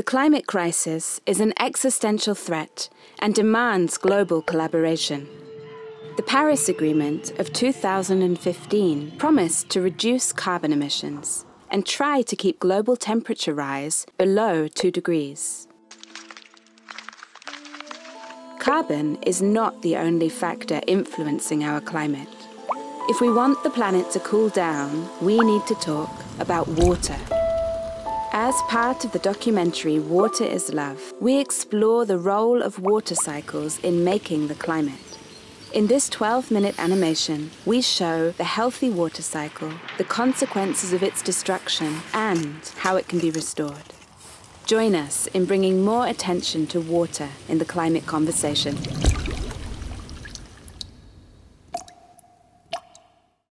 The climate crisis is an existential threat and demands global collaboration. The Paris Agreement of 2015 promised to reduce carbon emissions and try to keep global temperature rise below 2 degrees. Carbon is not the only factor influencing our climate. If we want the planet to cool down, we need to talk about water. As part of the documentary Water is Love, we explore the role of water cycles in making the climate. In this 12 minute animation, we show the healthy water cycle, the consequences of its destruction, and how it can be restored. Join us in bringing more attention to water in the climate conversation.